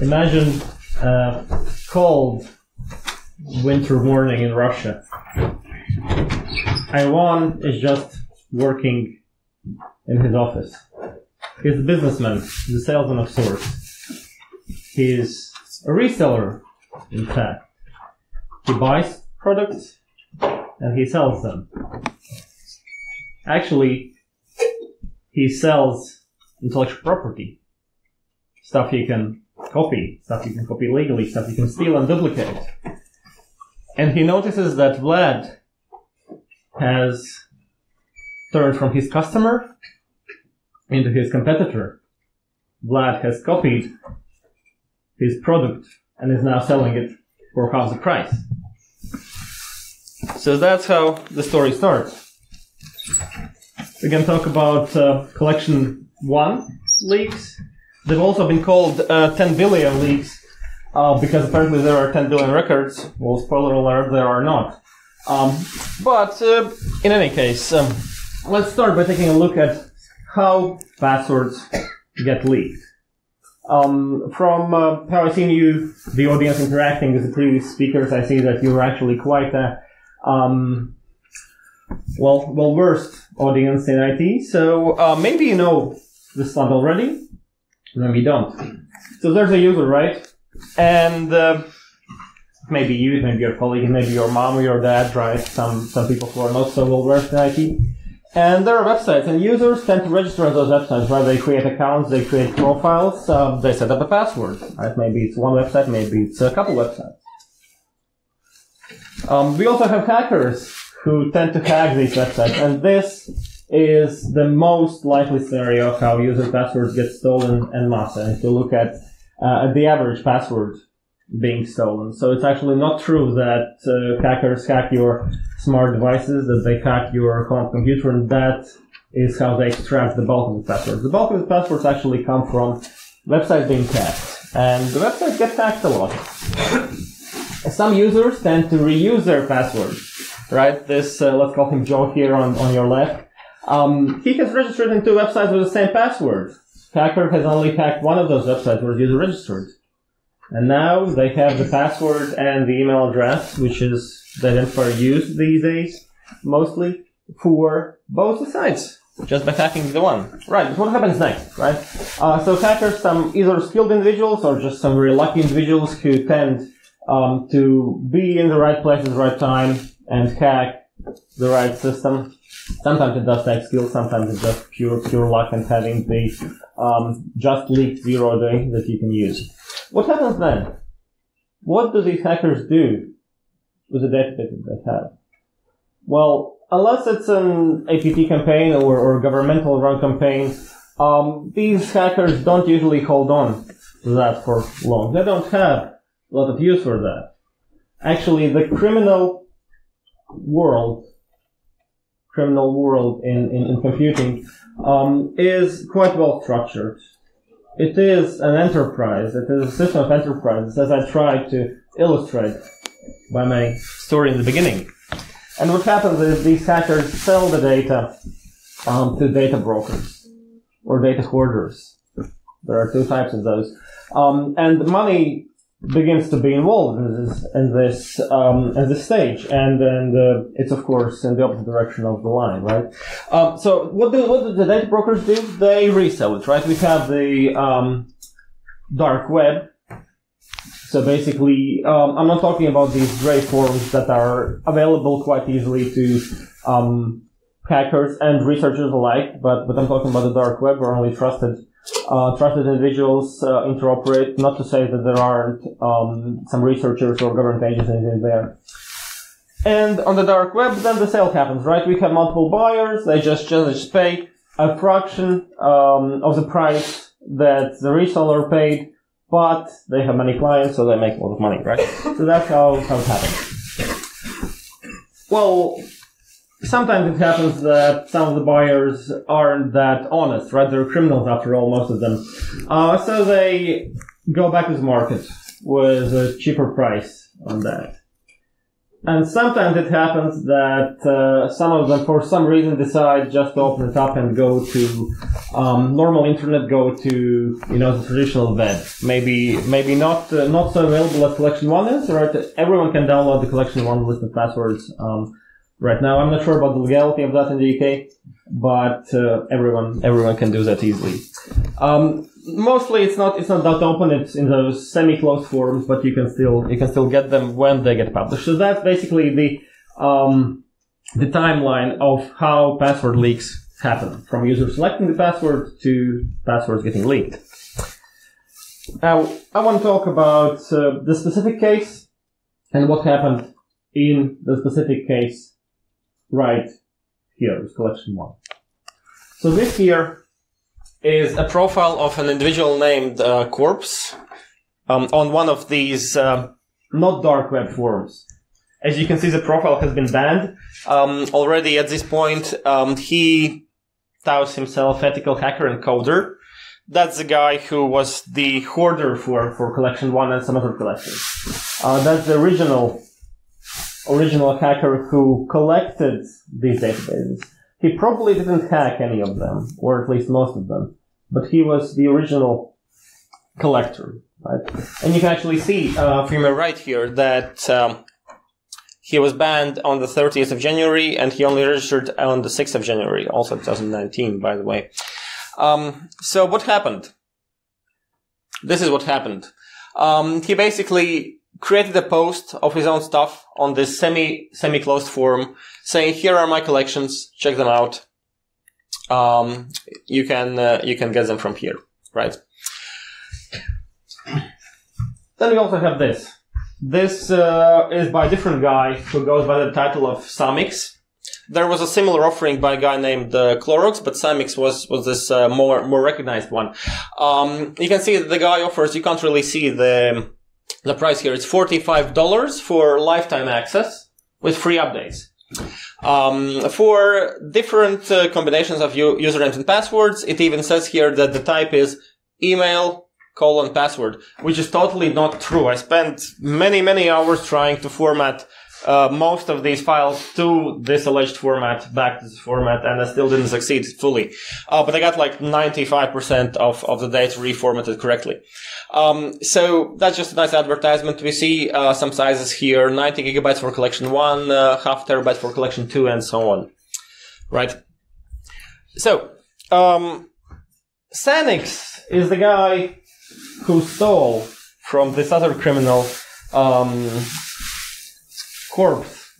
Imagine a cold winter morning in Russia. Ivan is just working in his office. He's a businessman, he's a salesman of sorts. He's a reseller, in fact. He buys products and he sells them. Actually, he sells intellectual property. Stuff you can copy, stuff you can copy legally, stuff you can steal and duplicate. And he notices that Vlad has turned from his customer into his competitor. Vlad has copied his product and is now selling it for half the price. So that's how the story starts. We can talk about uh, collection one leaks. They've also been called uh, 10 billion leaks uh, because apparently there are 10 billion records. Well, spoiler alert, there are not. Um, but uh, in any case, um, let's start by taking a look at how passwords get leaked. Um, from uh, how I've seen you, the audience interacting with the previous speakers, I see that you're actually quite a um, well well versed audience in IT. So uh, maybe you know this stuff already, maybe you don't. So there's a user, right? And uh, maybe you, maybe your colleague, maybe your mom or your dad, right? Some some people who are not so well versed in IT. And there are websites, and users tend to register on those websites, right? They create accounts, they create profiles, um, they set up a password, right? Maybe it's one website, maybe it's a couple websites. Um, we also have hackers who tend to hack these websites, and this is the most likely scenario of how user passwords get stolen en masse. If you look at uh, the average password being stolen. So it's actually not true that uh, hackers hack your smart devices, that they hack your home computer, and that is how they extract the bulk of the passwords. The bulk of the passwords actually come from websites being hacked, and the websites get hacked a lot. Some users tend to reuse their passwords, right? This, uh, let's call him Joe here on, on your left. Um, he has registered in two websites with the same password. Hacker has only hacked one of those websites where the user registered. And now they have the password and the email address, which is the identifier used these days, mostly for both the sites, just by hacking the one. Right, what happens next, right? Uh, so hackers, some either skilled individuals or just some very lucky individuals who tend um, to be in the right place at the right time and hack the right system. Sometimes it does take skill, sometimes it's just pure, pure luck and having the um, just leaked zero day that you can use. What happens then? What do these hackers do with the data that they have? Well, unless it's an APT campaign or, or governmental run campaign, um, these hackers don't usually hold on to that for long. They don't have a lot of use for that. Actually, the criminal world, criminal world in, in, in computing, um, is quite well structured. It is an enterprise. It is a system of enterprises, as I tried to illustrate by my story in the beginning. And what happens is these hackers sell the data um, to data brokers or data hoarders. There are two types of those. Um, and the money begins to be involved in this in this um, in this stage, and and uh, it's of course in the opposite direction of the line, right? Um, so what do what do the data brokers do? They resell it, right? We have the um, dark web. So basically, um, I'm not talking about these gray forms that are available quite easily to um, hackers and researchers alike, but but I'm talking about the dark web where only trusted uh, trusted individuals uh, interoperate. Not to say that there aren't um, some researchers or government agencies in there. And on the dark web, then the sale happens, right? We have multiple buyers. They just just pay a fraction um, of the price that the reseller paid, but they have many clients, so they make a lot of money, right? so that's how, how it happens. Well, sometimes it happens that some of the buyers aren't that honest, right? They're criminals after all, most of them. Uh, so they go back to the market with a cheaper price on that. and sometimes it happens that uh, some of them, for some reason, decide just to open it up and go to um, normal internet, go to you know the traditional web. Maybe maybe not uh, not so available as Collection One is. Right, everyone can download the Collection One list of passwords um, right now. I'm not sure about the legality of that in the UK, but uh, everyone everyone can do that easily. Um, mostly it's not it's not that open. It's in those semi-closed forms, but you can still you can still get them when they get published. So that's basically the um, the timeline of how password leaks happen from users selecting the password to passwords getting leaked. Now I want to talk about uh, the specific case and what happened in the specific case right here with collection one. So this here is a profile of an individual named uh, Corpse um, on one of these uh, not dark web forums. As you can see, the profile has been banned. Um, already at this point, um, he touts himself ethical hacker and coder. That's the guy who was the hoarder for, for collection one and some other collections. Uh, that's the original original hacker who collected these databases. He probably didn't hack any of them, or at least most of them, but he was the original collector, right? And you can actually see uh, from right here that um, he was banned on the 30th of January, and he only registered on the 6th of January, also 2019, by the way. Um, so what happened? This is what happened. Um, he basically created a post of his own stuff on this semi semi closed forum, saying, "Here are my collections. Check them out. Um, you can uh, you can get them from here." Right. Then we also have this. This uh, is by a different guy who goes by the title of Sanix. There was a similar offering by a guy named uh, Clorox, but Sanix was was this uh, more more recognized one. Um, you can see the guy offers. You can't really see the the price here is forty five dollars for lifetime access with free updates. Um, for different uh, combinations of usernames and passwords, it even says here that the type is email colon password, which is totally not true. I spent many, many hours trying to format uh, most of these files to this alleged format, back to this format, and I still didn't succeed fully. Uh, but I got like 95% of, of the data reformatted correctly. Um, so that's just a nice advertisement. We see uh, some sizes here, 90 gigabytes for collection one, uh, half terabyte for collection two, and so on. Right? So, um, Sanix is the guy who stole from this other criminal, um, Corpse,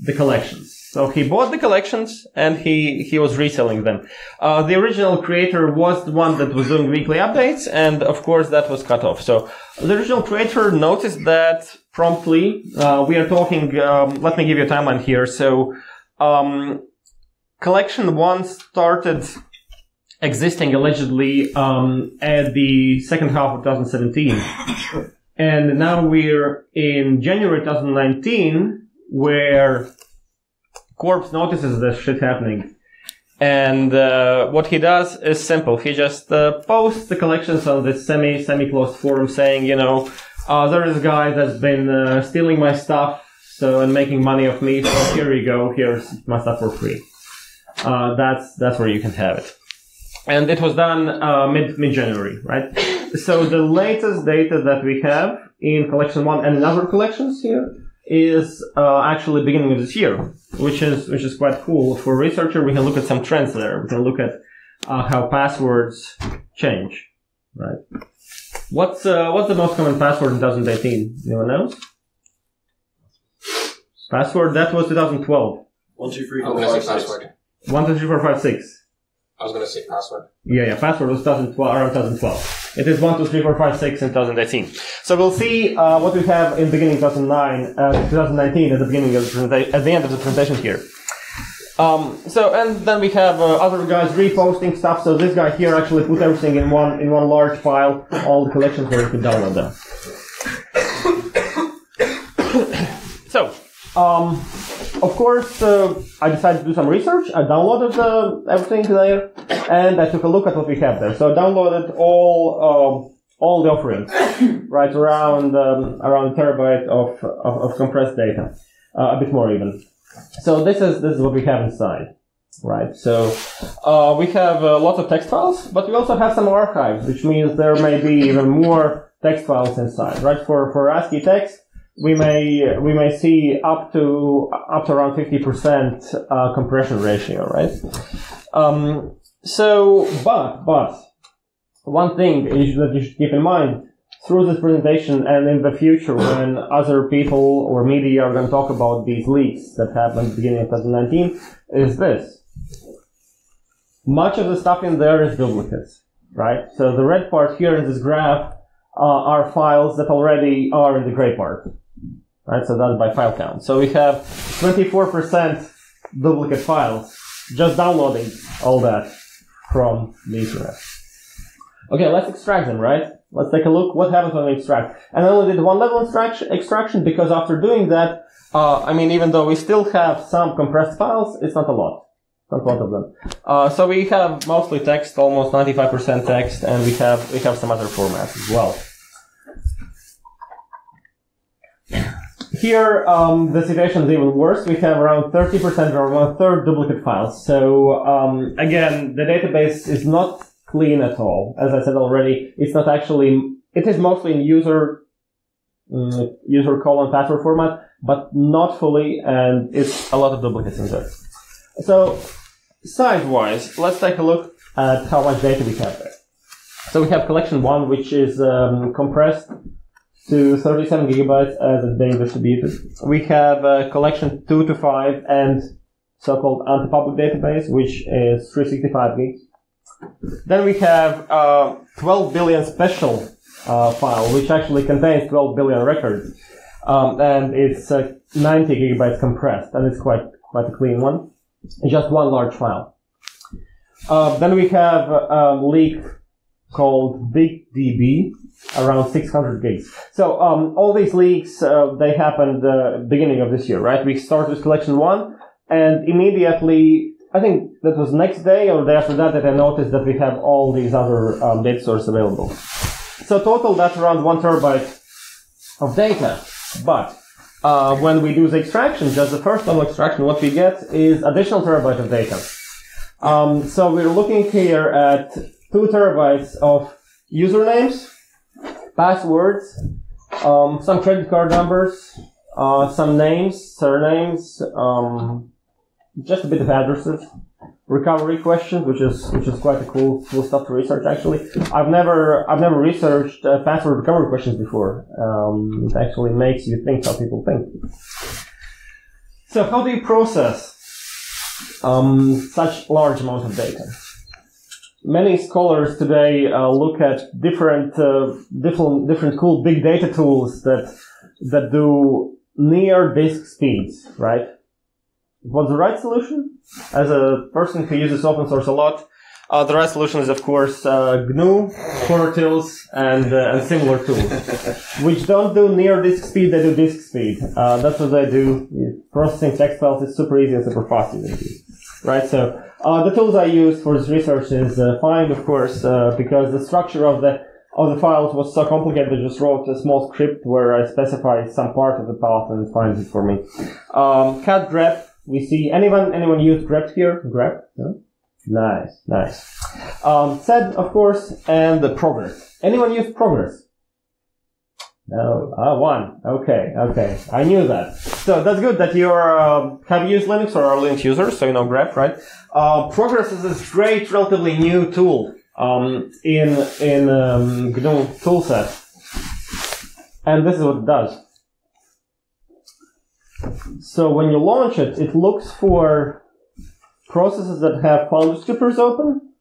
the collections. So he bought the collections and he, he was reselling them. Uh, the original creator was the one that was doing weekly updates and of course that was cut off. So the original creator noticed that promptly. Uh, we are talking, um, let me give you a timeline here. So, um, collection one started existing allegedly um, at the second half of 2017. And now we're in January 2019, where Corpse notices this shit happening. And uh, what he does is simple. He just uh, posts the collections on this semi semi closed forum, saying, you know, uh, there is a guy that's been uh, stealing my stuff, so and making money off me. So here you go. Here's my stuff for free. Uh, that's that's where you can have it. And it was done uh, mid mid January, right? So the latest data that we have in collection one and in other collections here is uh, actually beginning of this year, which is which is quite cool. For a researcher, we can look at some trends there. We can look at uh, how passwords change, right? What's uh, what's the most common password in 2018? Anyone knows? Password that was 2012. One, two, three, I'm four, gonna five, say six. password. One two three four five six. I was gonna say password. Yeah, yeah. Password was 2012, around 2012. It is 1, 2, 3, 4, 5, 6 in 2018. So we'll see uh, what we have in beginning 2009, uh, 2019 at the beginning of the presenta- at the end of the presentation here. Um, so and then we have uh, other guys reposting stuff. So this guy here actually put everything in one in one large file, all the collections where you can download them. so, um, of course, uh, I decided to do some research. I downloaded uh, everything there, and I took a look at what we have there. So I downloaded all um, all the offerings, right around um, around terabyte of, of, of compressed data, uh, a bit more even. So this is this is what we have inside, right? So uh, we have uh, lots of text files, but we also have some archives, which means there may be even more text files inside, right? For for ASCII text, we may we may see up to up to around fifty percent uh, compression ratio, right? Um, so, but but one thing that you should keep in mind through this presentation and in the future when other people or media are going to talk about these leaks that happened at the beginning of 2019 is this. Much of the stuff in there is duplicates, right? So the red part here in this graph uh, are files that already are in the gray part, right? So that's by file count. So we have 24% duplicate files just downloading all that from the internet. Okay, let's extract them, right? Let's take a look what happens when we extract. And I only did one level extraction, because after doing that, uh, I mean, even though we still have some compressed files, it's not a lot. Not a lot of them. Uh, so we have mostly text, almost 95% text, and we have, we have some other formats as well. Here, um, the situation is even worse. We have around 30% or one third duplicate files. So, um, again, the database is not clean at all. As I said already, it's not actually, it is mostly in user, um, user colon password format, but not fully, and it's a lot of duplicates in there. So, size-wise, let's take a look at how much data we have there. So we have collection one, which is um, compressed to 37 gigabytes as it's being distributed. We have uh, collection 2 to 5 and so-called anti-public database, which is 365 gigs. Then we have uh, 12 billion special uh, file, which actually contains 12 billion records, um, and it's uh, 90 gigabytes compressed, and it's quite quite a clean one. Just one large file. Then we have a leak called BigDB, around 600 gigs. So um, all these leaks uh, they happened uh, beginning of this year, right? We started with collection one, and immediately I think that was next day or the day after that that I noticed that we have all these other um, data sources available. So total, that's around one terabyte of data. But uh, when we do the extraction, just the first level extraction, what we get is additional terabyte of data. Um, so we're looking here at two terabytes of usernames, passwords, um, some credit card numbers, uh, some names, surnames, um, just a bit of addresses, recovery questions, which is which is quite a cool cool stuff to research. Actually, I've never I've never researched uh, password recovery questions before. Um, it actually makes you think how people think. So, how do you process um, such large amounts of data? Many scholars today uh, look at different uh, different different cool big data tools that that do near disk speeds, right? What's the right solution? As a person who uses open source a lot, uh, the right solution is, of course, uh, GNU, Coreutils, and, uh, and similar tools, which don't do near disk speed, they do disk speed. Uh, that's what they do. Processing text files is super easy and super fast. Right? So, uh, the tools I use for this research is uh, Find, of course, because the structure of the of the files was so complicated, I just wrote a small script where I specify some part of the path and it finds it for me. Um, cat grep, we see anyone anyone use grep here? grep? No? Nice, nice. Um, sed, of course, and the progress. Anyone use progress? No, ah, one. Okay, okay. I knew that. So that's good that you're uh, have used Linux or are Linux users, so you know grep, right? Uh, progress is this great, relatively new tool um, in in um, GNU toolset, and this is what it does. So when you launch it, it looks for processes that have file descriptors open,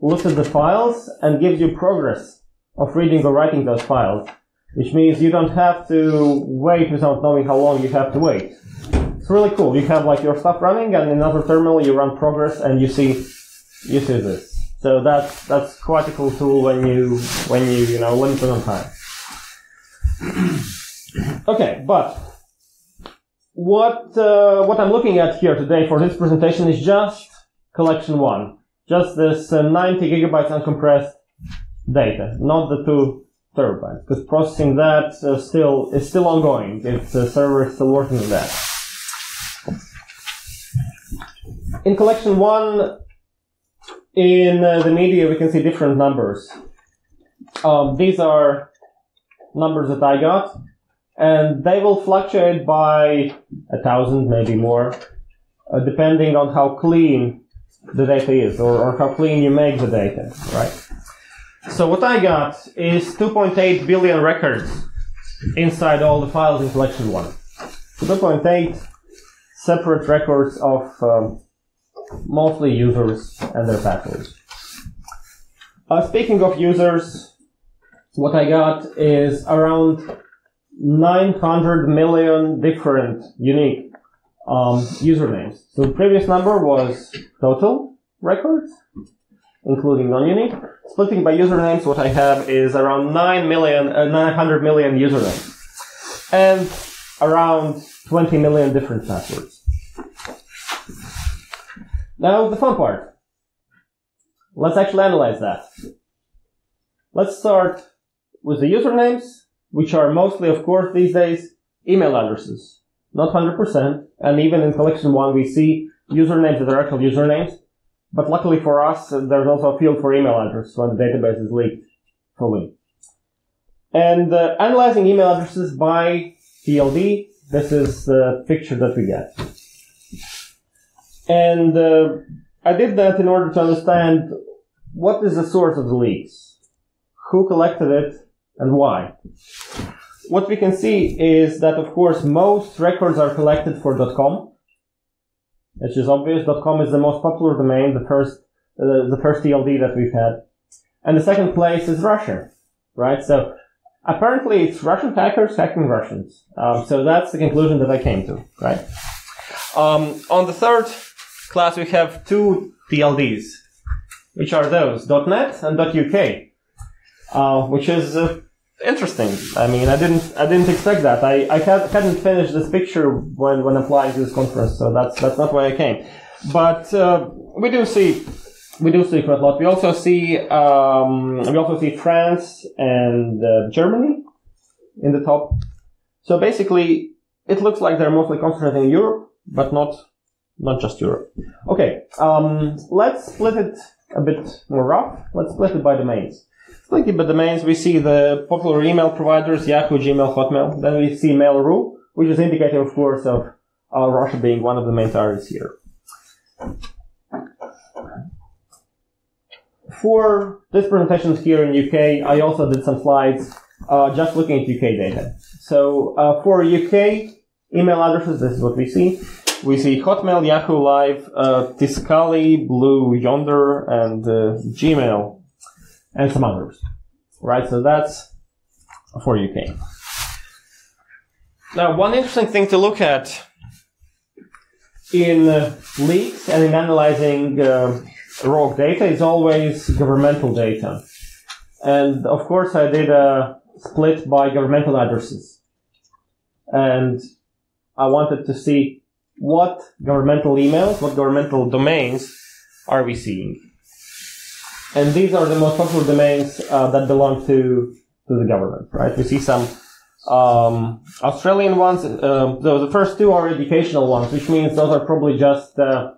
looks at the files, and gives you progress of reading or writing those files. Which means you don't have to wait without knowing how long you have to wait. It's really cool. You have like your stuff running, and in another terminal you run progress, and you see you see this. So that's that's quite a cool tool when you when you you know limit it on time. okay, but what uh, what I'm looking at here today for this presentation is just collection one, just this uh, 90 gigabytes uncompressed data, not the two terabytes because processing that uh, still is still ongoing. It's the server is still working on that. In collection one, in uh, the media, we can see different numbers. Um, these are numbers that I got, and they will fluctuate by a thousand, maybe more, uh, depending on how clean the data is, or, or how clean you make the data, right? So what I got is 2.8 billion records inside all the files in collection one. 2.8 separate records of um, mostly users and their passwords. Uh, speaking of users, what I got is around 900 million different unique um, usernames. So the previous number was total records, including non-unique. Splitting by usernames, what I have is around 9 million, uh, 900 million usernames. And around 20 million different passwords. Now, the fun part. Let's actually analyze that. Let's start with the usernames, which are mostly, of course, these days, email addresses. Not 100%, and even in collection one, we see usernames that are actual usernames. But luckily for us, there's also a field for email address when the database is leaked fully. And uh, analyzing email addresses by TLD, this is the picture that we get. And uh, I did that in order to understand what is the source of the leaks, who collected it, and why. What we can see is that, of course, most records are collected for .com, which is obvious. .com is the most popular domain, the first, uh, the first TLD that we've had. And the second place is Russia, right? So apparently it's Russian hackers hacking Russians. Um, so that's the conclusion that I came to, right? Um, on the third class, we have two TLDs, which are those, .net and .uk, uh, which is uh, interesting. I mean, I didn't, I didn't expect that. I, I had, hadn't finished this picture when, when applying to this conference, so that's, that's not why I came. But, uh, we do see, we do see quite a lot. We also see, um, we also see France and uh, Germany in the top. So basically, it looks like they're mostly concentrated in Europe, but not, not just Europe. Okay, um, let's split it a bit more rough. Let's split it by domains. Splitting by domains, we see the popular email providers, Yahoo, Gmail, Hotmail. Then we see Mail.ru, which is indicative, of course, of uh, Russia being one of the main targets here. For this presentation here in UK, I also did some slides uh, just looking at UK data. So uh, for UK email addresses, this is what we see. We see Hotmail, Yahoo Live, uh, Tiscali, Blue Yonder, and uh, Gmail, and some others. Right, so that's for UK. Now, one interesting thing to look at in uh, leaks and in analyzing uh, rogue data is always governmental data. And of course, I did a split by governmental addresses. And I wanted to see what governmental emails, what governmental domains are we seeing. And these are the most popular domains uh, that belong to, to the government, right? We see some um, Australian ones. Uh, the, the first two are educational ones, which means those are probably just uh,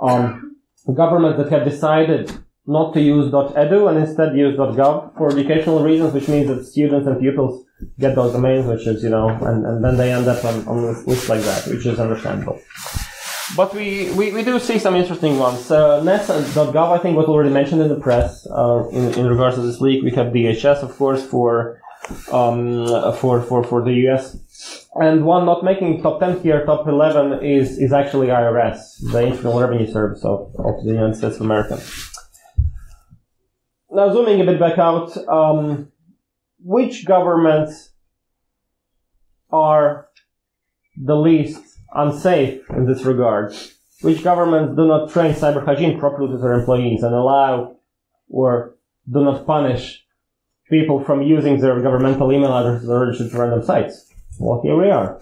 um, governments that have decided not to use .edu and instead use .gov for educational reasons, which means that students and pupils get those domains, which is, you know, and, and then they end up on, on lists like that, which is understandable. But we, we, we do see some interesting ones. Uh, I think, was already mentioned in the press uh, in, in regards to this leak. We have DHS, of course, for um, for for for the US. And one not making top 10 here, top 11 is, is actually IRS, the Internal Revenue Service of, of the United States of America. Now, zooming a bit back out, um, which governments are the least unsafe in this regard? Which governments do not train cyber hygiene properly to their employees and allow or do not punish people from using their governmental email addresses or registered to random sites? Well, here we are.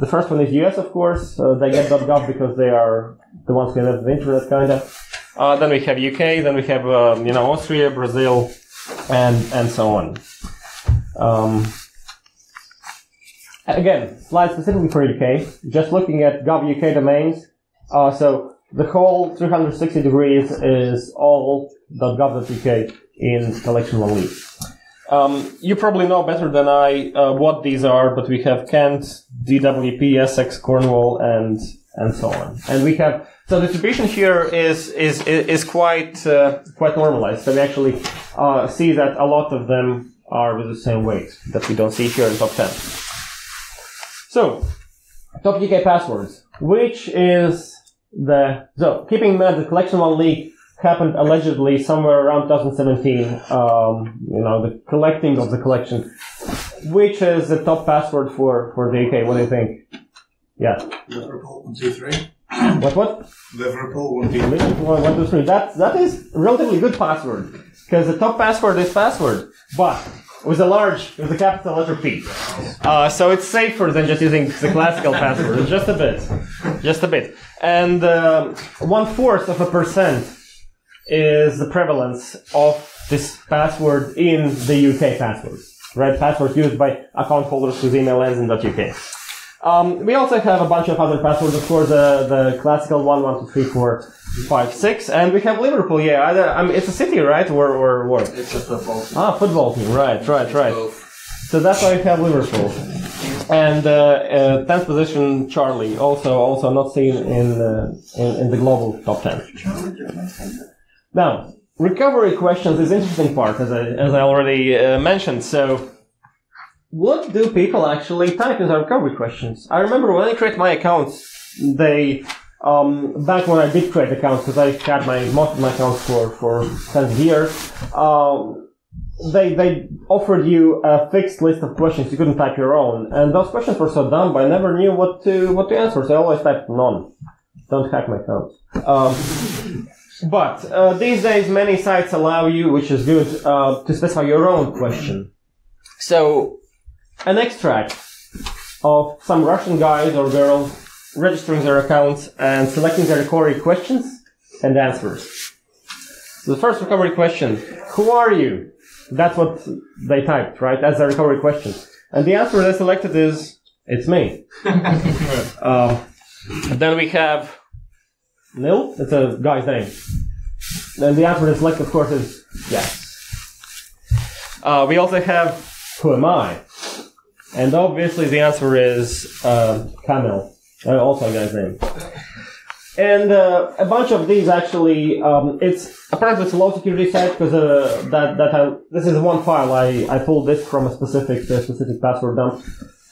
The first one is US, of course. Uh, they get .gov because they are the ones who have the internet, kind of. Uh, then we have UK, then we have, um, you know, Austria, Brazil, and, and so on. Um, again, slide specifically for UK, just looking at gov.uk domains. Uh, so the whole 360 degrees is all .gov.uk in collection leaf. Um, you probably know better than I uh, what these are, but we have Kent, DWP, Essex, Cornwall, and and so on. And we have so distribution here is is is quite uh, quite normalized. So we actually uh, see that a lot of them are with the same weight that we don't see here in top ten. So top UK passwords, which is the so keeping in mind the collection one leak happened allegedly somewhere around 2017. Um, you know the collecting of the collection, which is the top password for for the UK. What do you think? Yeah. Liverpool, one, two, three. What what? Liverpool, one, two, three. One, one, two, three. That that is relatively good password because the top password is password, but with a large, with a capital letter P. Uh, so it's safer than just using the classical password, just a bit, just a bit. And um, one fourth of a percent is the prevalence of this password in the UK passwords, right? Passwords used by account holders whose email ends in .uk. Um, we also have a bunch of other passwords, of course, uh, the classical one, one, two, three, four, five, six, and we have Liverpool. Yeah, I, I mean, it's a city, right? Or or what? It's a football. Ah, football team. Right, right, right. So that's why we have Liverpool. And uh, uh, tenth position, Charlie, also also not seen in, in in the global top ten. Now, recovery questions is interesting part, as I as I already uh, mentioned. So, what do people actually type in their recovery questions? I remember when I create my accounts, they um, back when I did create accounts, because I had my most of my accounts for for ten years. Um, they they offered you a fixed list of questions. You couldn't type your own, and those questions were so dumb. I never knew what to what to answer. So I always typed none. Don't hack my accounts. Um, but uh, these days, many sites allow you, which is good, uh, to specify your own question. So, an extract of some Russian guys or girls registering their accounts and selecting their recovery questions and answers. The first recovery question: Who are you? That's what they typed, right? That's their recovery question, and the answer they selected is "It's me." uh, then we have Nil. It's a guy's name. Then the answer they select, of course, is yes. Uh, we also have who am I? And obviously the answer is uh, Kamil, uh, also a guy's name. And uh, a bunch of these actually, um, it's apparently it's a low security site because uh, that that I, this is one file I, I pulled this from a specific uh, specific password dump.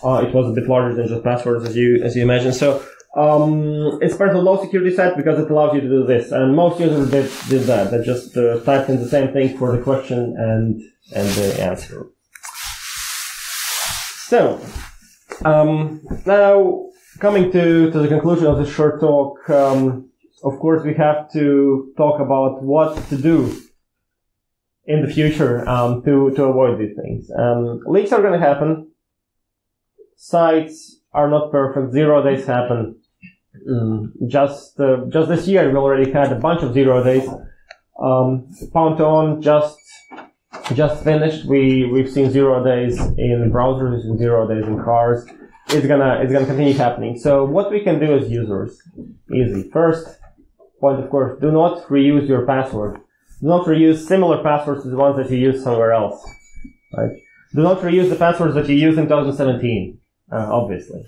Uh, it was a bit larger than just passwords as you as you imagine. So um, it's part of a low security site because it allows you to do this, and most users did, did that. They just uh, typed in the same thing for the question and and the answer. So um, now coming to, to the conclusion of this short talk, um, of course we have to talk about what to do in the future um, to to avoid these things. Um, leaks are going to happen. Sites are not perfect. Zero days happen. Mm, just uh, just this year we already had a bunch of zero days. Um, just just finished. We we've seen zero days in browsers, we've zero days in cars. It's gonna it's gonna continue happening. So what we can do as users, easy. First point, of course, do not reuse your password. Do not reuse similar passwords to the ones that you use somewhere else. Right? Do not reuse the passwords that you used in 2017. Uh, obviously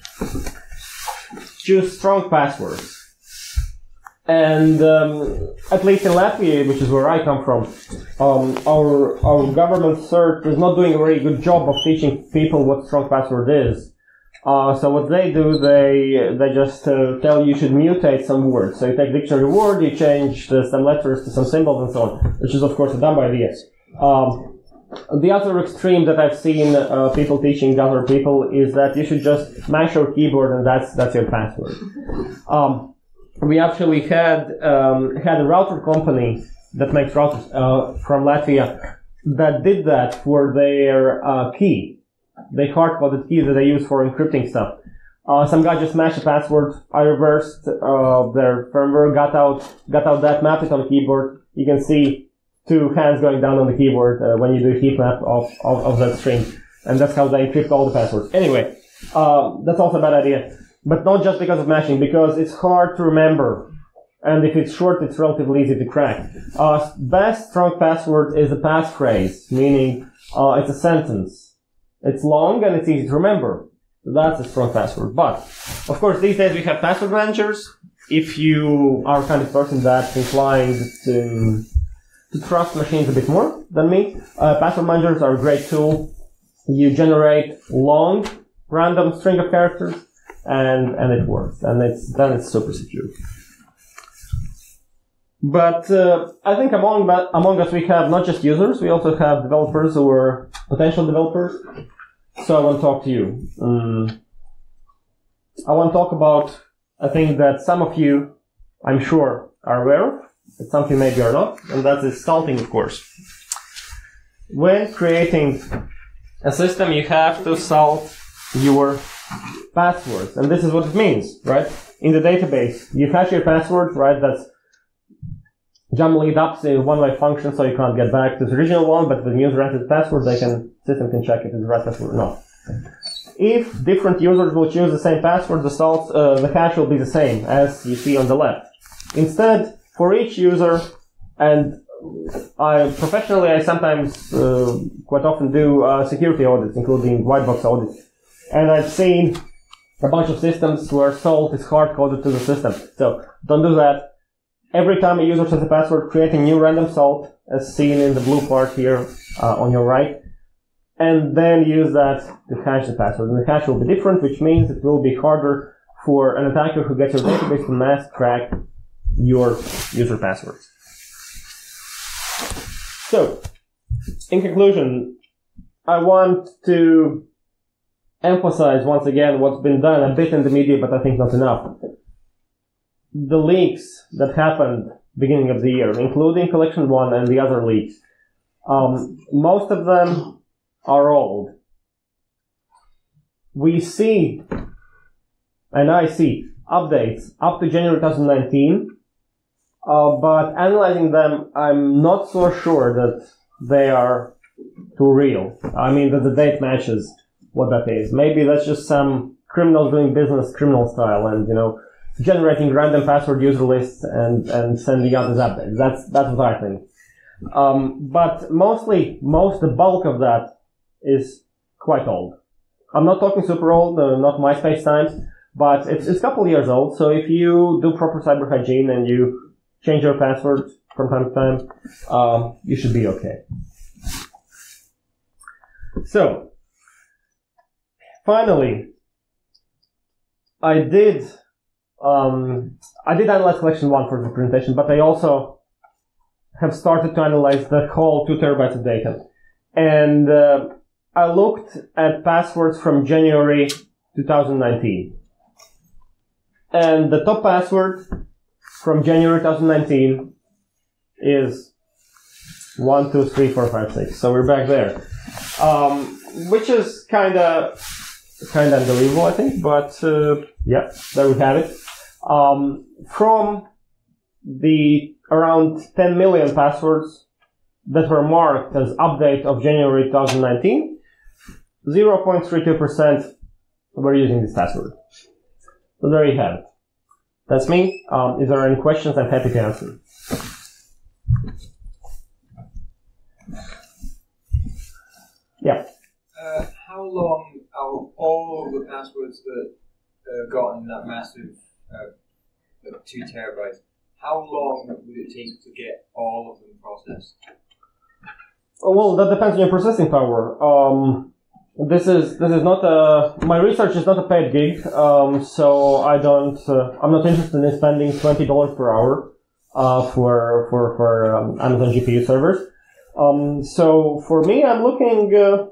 choose strong passwords. And um, at least in Latvia, which is where I come from, um, our our government cert is not doing a very good job of teaching people what strong password is. Uh, so what they do, they they just uh, tell you, should mutate some words. So you take dictionary word, you change the, some letters to some symbols and so on, which is of course a dumb idea. Um, the other extreme that I've seen uh, people teaching other people is that you should just mash your keyboard and that's that's your password. Um, we actually had um, had a router company that makes routers uh, from Latvia that did that for their uh, key. They hard-coded key that they use for encrypting stuff. Uh, some guy just mashed a password. I reversed uh, their firmware, got out got out that, map it on the keyboard. You can see two hands going down on the keyboard uh, when you do a heat map of, of, of that string. and that's how they encrypt all the passwords. Anyway, uh, that's also a bad idea. But not just because of mashing, because it's hard to remember. And if it's short, it's relatively easy to crack. Uh, best strong password is a passphrase, meaning uh, it's a sentence. It's long and it's easy to remember. That's a strong password. But, of course, these days we have password managers. If you are kind of person that's inclined to, to trust machines a bit more than me, uh, password managers are a great tool. You generate long, random string of characters, and, and it works. And it's, then it's super secure. But uh, I think among among us we have not just users, we also have developers or potential developers. So I want to talk to you. Um, I want to talk about a thing that some of you, I'm sure, are aware of. It's something maybe are not, and that is salting, of course. When creating a system, you have to salt your passwords, and this is what it means, right? In the database, you hash your password, right? That's Jumble it up one-way function so you can't get back to the original one, but user enters the password, they can, system can check if it's the right password or not. If different users will choose the same password, the salt, uh, the hash will be the same as you see on the left. Instead, for each user, and I professionally, I sometimes uh, quite often do uh, security audits, including white box audits, and I've seen a bunch of systems where salt is hard coded to the system. So don't do that Every time a user sets a password, create a new random salt, as seen in the blue part here uh, on your right, and then use that to hash the password. And the hash will be different, which means it will be harder for an attacker who gets your database to mask track your user passwords. So, in conclusion, I want to emphasize once again what's been done a bit in the media, but I think not enough the leaks that happened beginning of the year, including Collection One and the other leaks, um, most of them are old. We see, and I see, updates up to January 2019, uh, but analyzing them, I'm not so sure that they are too real. I mean, that the date matches what that is. Maybe that's just some criminals doing business criminal style and, you know, generating random password user lists and, and sending out these updates. That's, that's what I think. Um, but mostly, most, the bulk of that is quite old. I'm not talking super old, uh, not MySpace times, but it's, it's a couple years old. So if you do proper cyber hygiene and you change your password from time to time, um, you should be okay. So, finally, I did um, I did analyze collection one for the presentation, but I also have started to analyze the whole two terabytes of data. And uh, I looked at passwords from January 2019. And the top password from January 2019 is one, two, three, four, five, six. So we're back there, um, which is kind of kind of unbelievable, I think. But uh, yeah, there we have it um, from the around 10 million passwords that were marked as update of January 2019, 0.32% were using this password. So there you have it. That's me. Um, if there are any questions, I'm happy to answer. Yeah. Uh, how long are all the passwords that uh, got in that massive uh, two terabytes, how long would it take to get all of them processed? Oh, well, that depends on your processing power. Um, this is this is not a my research is not a paid gig, um, so I don't uh, I'm not interested in spending twenty dollars per hour uh, for for for um, Amazon GPU servers. Um, so for me, I'm looking uh,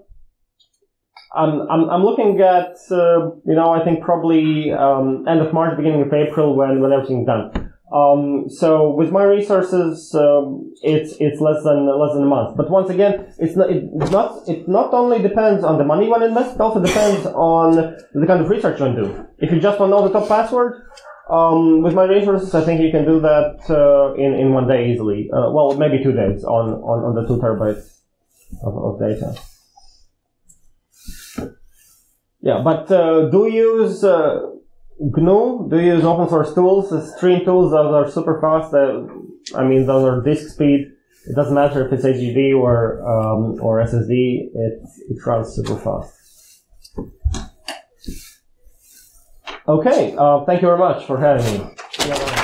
I'm, I'm, I'm looking at, uh, you know, I think probably um, end of March, beginning of April when, when everything's done. Um, so with my resources, um, it's it's less than less than a month. But once again, it's not it's not it not only depends on the money one invests, it also depends on the kind of research you do. If you just want to know the top password, um, with my resources, I think you can do that uh, in in one day easily. Uh, well, maybe two days on on, on the two terabytes of, of data. Yeah, but uh, do you use uh, GNU? Do you use open source tools? Stream tools, those are super fast. Uh, I mean, those are disk speed. It doesn't matter if it's HDD or um, or SSD. It it runs super fast. Okay, uh, thank you very much for having me.